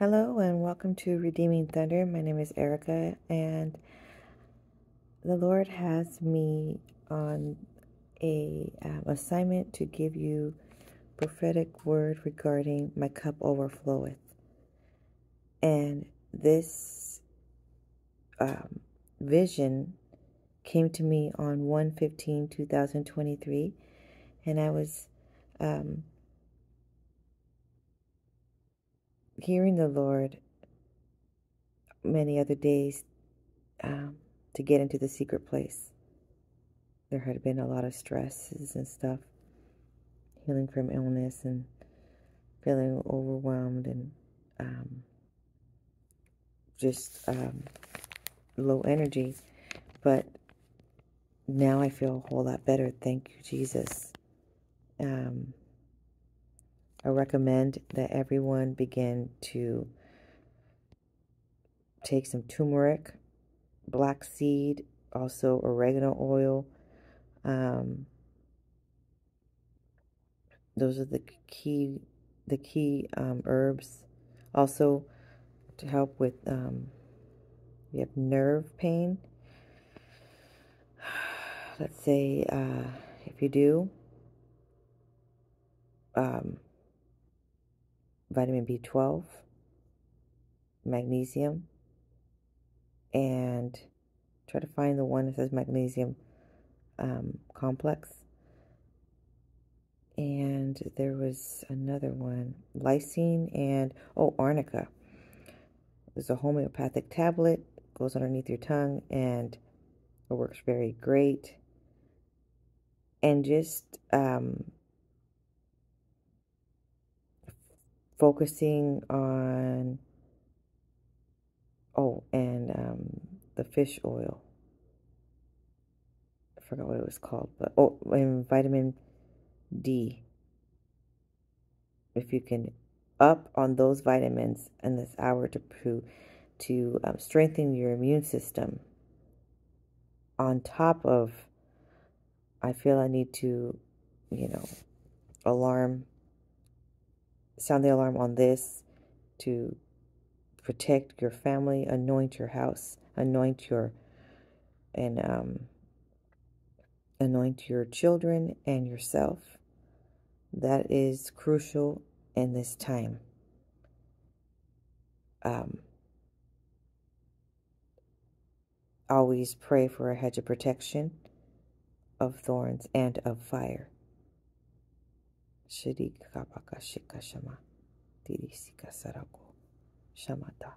Hello and welcome to Redeeming Thunder. My name is Erika, and the Lord has me on a um, assignment to give you prophetic word regarding my cup overfloweth. And this um, vision came to me on 115 2023 and I was um, hearing the Lord many other days um, to get into the secret place. There had been a lot of stresses and stuff, healing from illness and feeling overwhelmed and um, just um, low energy. But now I feel a whole lot better. Thank you, Jesus. Um, I recommend that everyone begin to take some turmeric, black seed, also oregano oil. Um, those are the key, the key um, herbs. Also, to help with um, you have nerve pain. Let's say uh, if you do, um, vitamin B12, magnesium, and try to find the one that says magnesium um, complex. And there was another one, lysine and, oh, arnica. There's a homeopathic tablet, goes underneath your tongue, and it works very great. And just um, focusing on oh and um, the fish oil. I forgot what it was called but oh and vitamin d. If you can up on those vitamins in this hour to to um, strengthen your immune system. On top of i feel i need to you know alarm sound the alarm on this to protect your family, anoint your house, anoint your and um, anoint your children and yourself. That is crucial in this time. Um, always pray for a hedge of protection of thorns and of fire. Shirika Shika Shama. Tirisika Sarako. Shamata.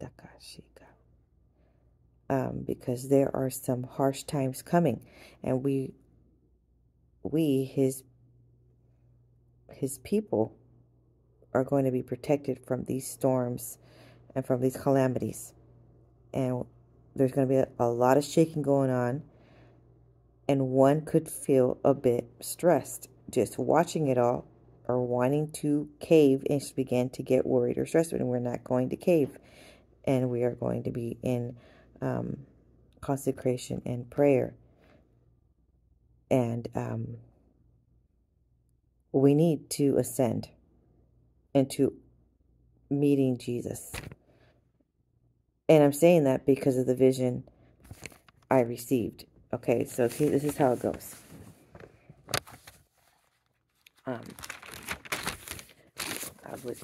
Dakashika. Um, because there are some harsh times coming, and we, we his, his people, are going to be protected from these storms and from these calamities, and there's going to be a, a lot of shaking going on, and one could feel a bit stressed just watching it all or wanting to cave and begin to get worried or stressed and we're not going to cave. And we are going to be in um, consecration and prayer. And um, we need to ascend into meeting jesus. And i'm saying that because of the vision i received. Okay so this is how it goes um, I was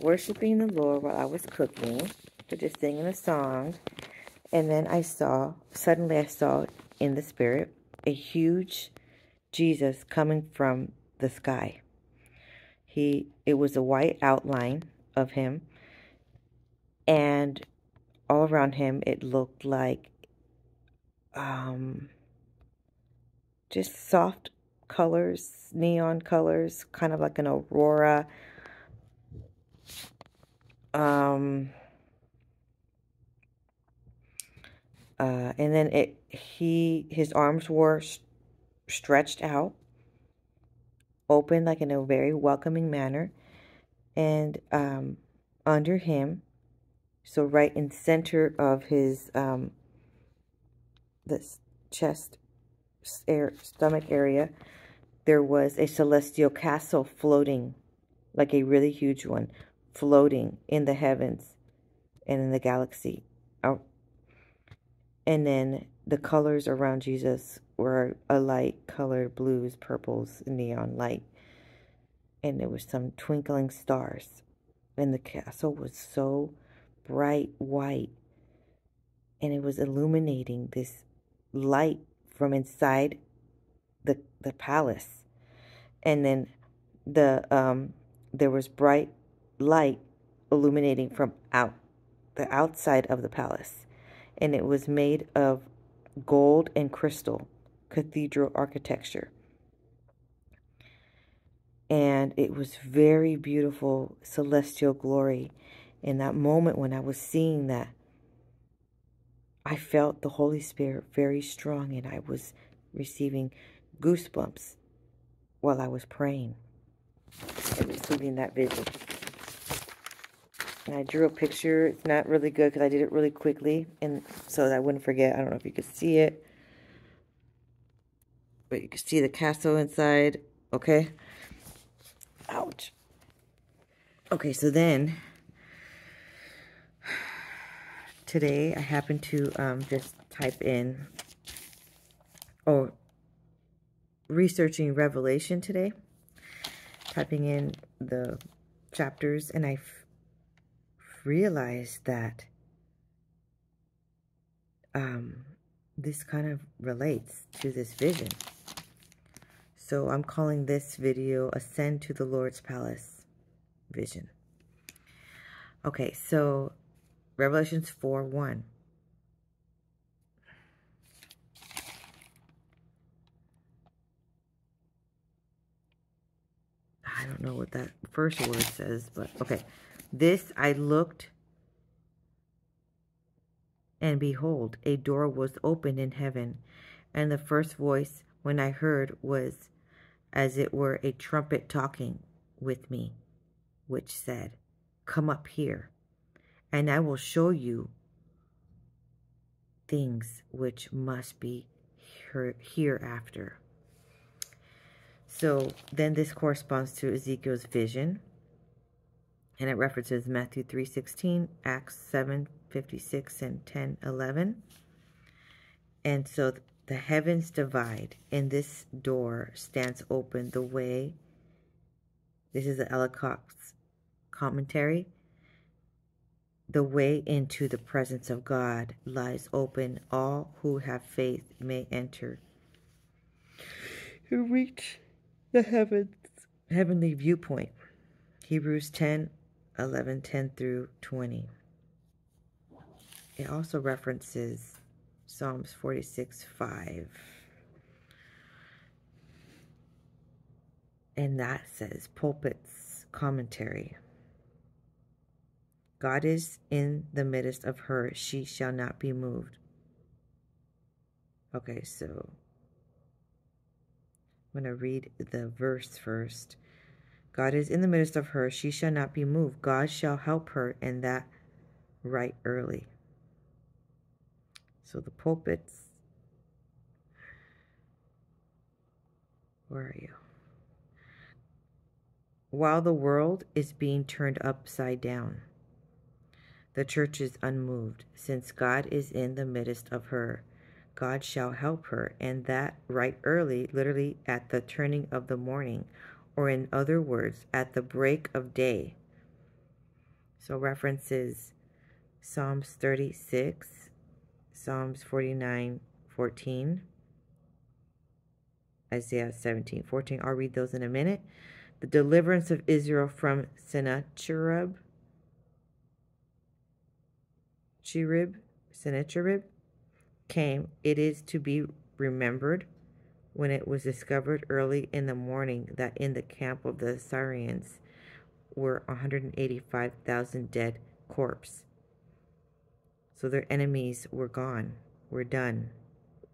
worshiping the Lord while I was cooking, or just singing a song, and then I saw, suddenly I saw in the spirit, a huge Jesus coming from the sky. He, it was a white outline of him, and all around him it looked like um, just soft colors, neon colors, kind of like an aurora. Um, uh, and then it he his arms were stretched out, open like in a very welcoming manner, and um, under him, so right in center of his um, this chest air, stomach area there was a celestial castle floating, like a really huge one, floating in the heavens and in the galaxy. Oh. And then the colors around Jesus were a light colored blues, purples, neon light. And there were some twinkling stars. And the castle was so bright white. And it was illuminating this light from inside the the palace. And then the um there was bright light illuminating from out the outside of the palace. And it was made of gold and crystal cathedral architecture. And it was very beautiful celestial glory. In that moment when I was seeing that, I felt the Holy Spirit very strong and I was receiving goosebumps while I was praying and receiving that vision. And I drew a picture. It's not really good because I did it really quickly and so I wouldn't forget. I don't know if you could see it. But you can see the castle inside. Okay. Ouch. Okay, so then today I happened to um, just type in or researching Revelation today, typing in the chapters, and I realized that um, this kind of relates to this vision. So I'm calling this video Ascend to the Lord's Palace Vision. Okay, so Revelations 4 1. I don't know what that first word says, but okay. This I looked, and behold, a door was opened in heaven, and the first voice when I heard was as it were a trumpet talking with me, which said, Come up here and I will show you things which must be hereafter. So then this corresponds to Ezekiel's vision. And it references Matthew 3.16, Acts 7.56, and 10.11. And so the heavens divide, and this door stands open the way. This is the Ellicott's commentary. The way into the presence of God lies open. All who have faith may enter and reach the heavens, heavenly viewpoint. Hebrews 10 11, 10 through 20. It also references Psalms 46 5. And that says, Pulpit's commentary. God is in the midst of her, she shall not be moved. Okay, so I'm going to read the verse first. God is in the midst of her, she shall not be moved. God shall help her, and that right early. So the pulpits. Where are you? While the world is being turned upside down. The church is unmoved, since God is in the midst of her. God shall help her, and that right early, literally at the turning of the morning, or in other words, at the break of day. So references Psalms 36, Psalms 49, 14, Isaiah 17, 14. I'll read those in a minute. The deliverance of Israel from Sennacherib, Cherib, Sennacherib, came, it is to be remembered when it was discovered early in the morning that in the camp of the Syrians were 185,000 dead corpses. So their enemies were gone, were done,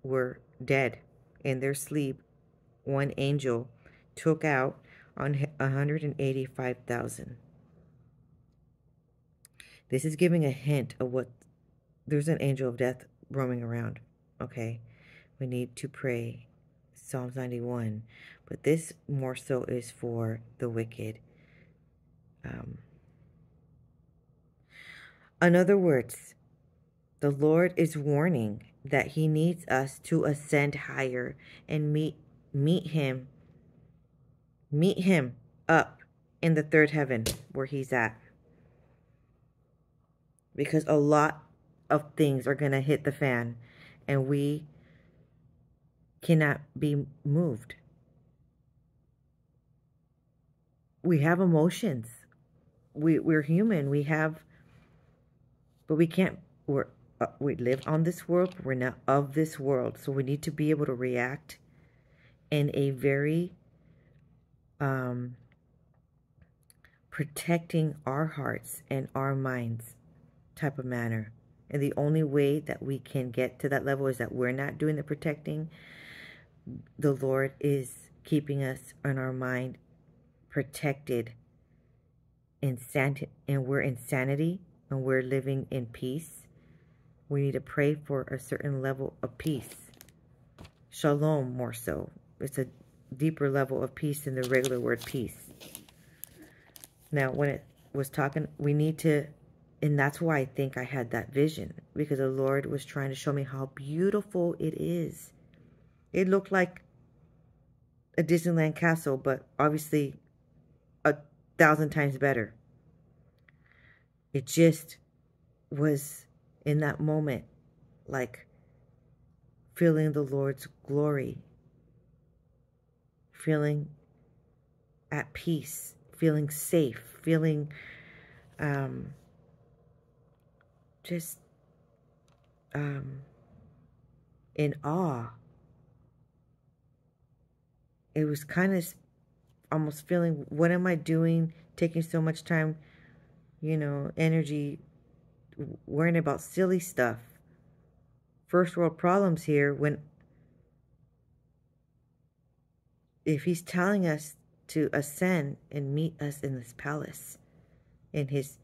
were dead. In their sleep, one angel took out on 185,000. This is giving a hint of what there's an angel of death roaming around. Okay. We need to pray Psalms 91. But this more so is for the wicked. Um, In other words, the Lord is warning that he needs us to ascend higher and meet meet him meet him up in the third heaven where he's at. Because a lot of things are going to hit the fan and we cannot be moved. We have emotions. We we're human. We have but we can't we're uh, we live on this world, we're not of this world. So we need to be able to react in a very um, protecting our hearts and our minds type of manner. And the only way that we can get to that level is that we're not doing the protecting. The Lord is keeping us in our mind protected insanity and we're in sanity and we're living in peace we need to pray for a certain level of peace. Shalom, more so. It's a deeper level of peace than the regular word peace. Now, when it was talking, we need to, and that's why I think I had that vision, because the Lord was trying to show me how beautiful it is. It looked like a Disneyland castle, but obviously a thousand times better. It just was in that moment, like feeling the Lord's glory, feeling at peace, feeling safe, feeling um, just um, in awe. It was kind of almost feeling, what am I doing? Taking so much time, you know, energy worrying about silly stuff. First world problems here when if he's telling us to ascend and meet us in this palace in his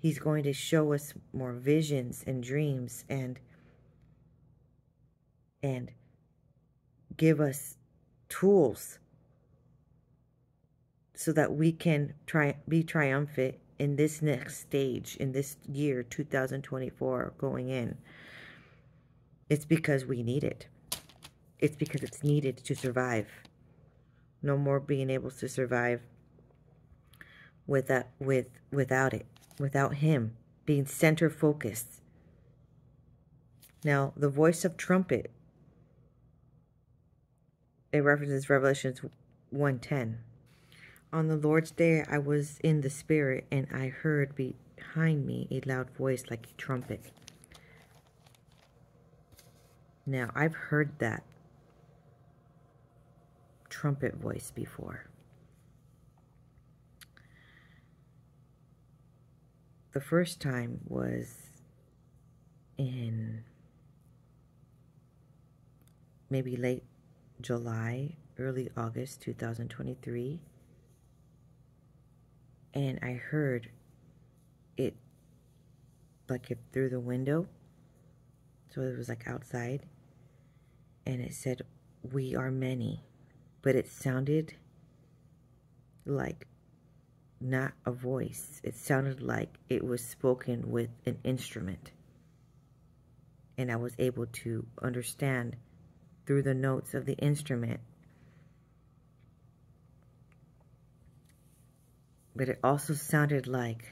he's going to show us more visions and dreams and and give us tools so that we can try be triumphant in this next stage, in this year, 2024, going in, it's because we need it. It's because it's needed to survive. No more being able to survive without, with, without it, without Him being center focused. Now, the voice of trumpet, it references Revelations 110. On the Lord's day, I was in the Spirit, and I heard behind me a loud voice like a trumpet. Now, I've heard that trumpet voice before. The first time was in maybe late July, early August 2023 and I heard it like it through the window. So it was like outside. And it said, We are many. But it sounded like not a voice. It sounded like it was spoken with an instrument. And I was able to understand through the notes of the instrument but it also sounded like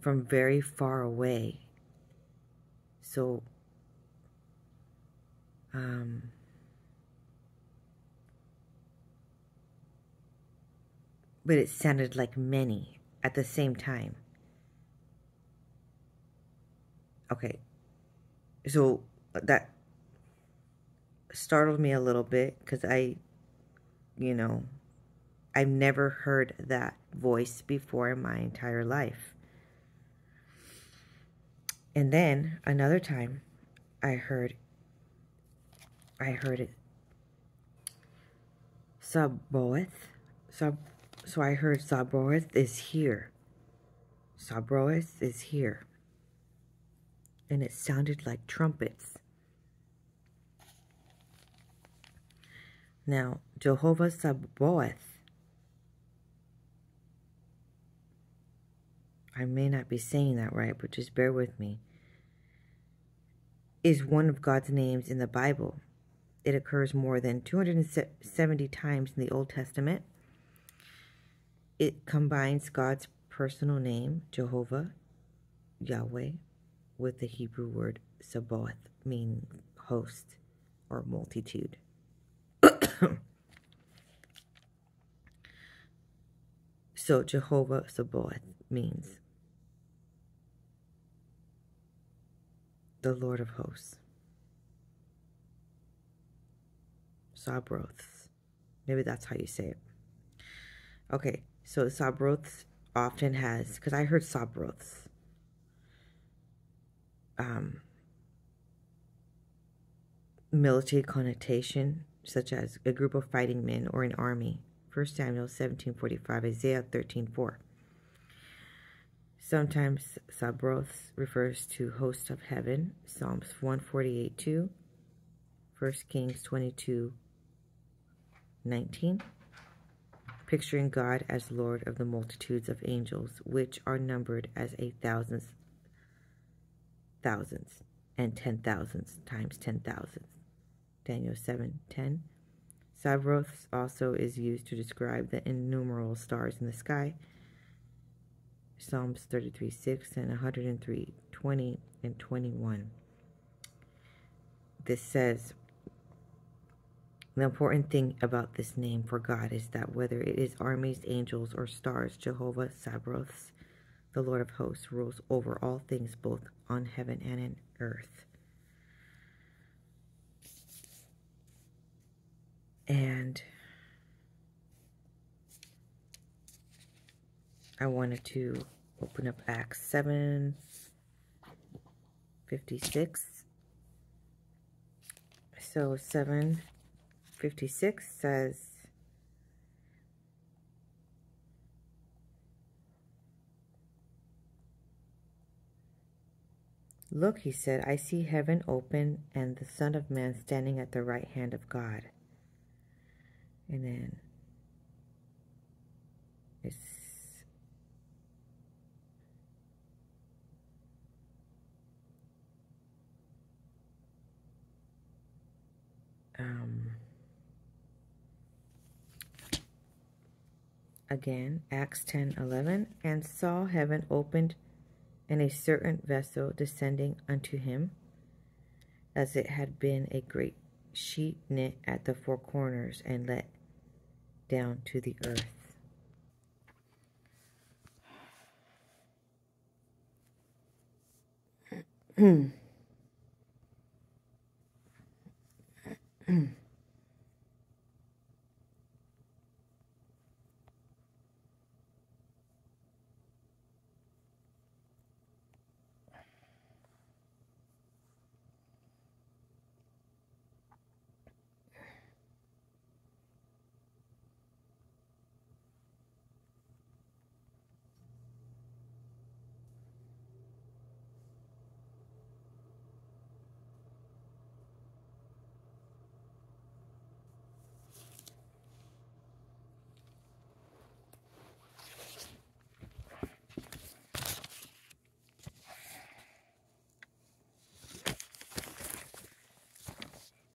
from very far away. So, um, but it sounded like many at the same time. Okay, so uh, that startled me a little bit because I, you know, I've never heard that voice before in my entire life. And then another time I heard I heard it Sabaoth. Sab so I heard Sabaoth is here. Sabaoth is here. And it sounded like trumpets. Now, Jehovah Sabaoth I may not be saying that right, but just bear with me, is one of God's names in the Bible. It occurs more than 270 times in the Old Testament. It combines God's personal name, Jehovah, Yahweh, with the Hebrew word Sabaoth, meaning host or multitude. so Jehovah Sabaoth means the Lord of hosts. Sabroths. Maybe that's how you say it. Okay, so Sabroths often has, because I heard Sabroths. Um, military connotation, such as a group of fighting men or an army. 1 Samuel 17.45, Isaiah 13.4. Sometimes Sabroth refers to host of heaven, Psalms 148 2, 1 Kings 22 19, picturing God as Lord of the multitudes of angels, which are numbered as a thousands, thousands, and ten thousands times ten thousands. Daniel 7 10. Sabroth also is used to describe the innumerable stars in the sky Psalms 33 6 and 103 20 and 21. This says, the important thing about this name for God is that whether it is armies, angels, or stars, Jehovah Sabroths, the Lord of hosts, rules over all things both on heaven and in earth. And I wanted to open up Acts 7 56. So 756 says, Look, he said, I see heaven open and the Son of Man standing at the right hand of God. And then it's um, again, Acts 10 11, and saw heaven opened and a certain vessel descending unto him, as it had been a great sheet knit at the four corners and let down to the earth.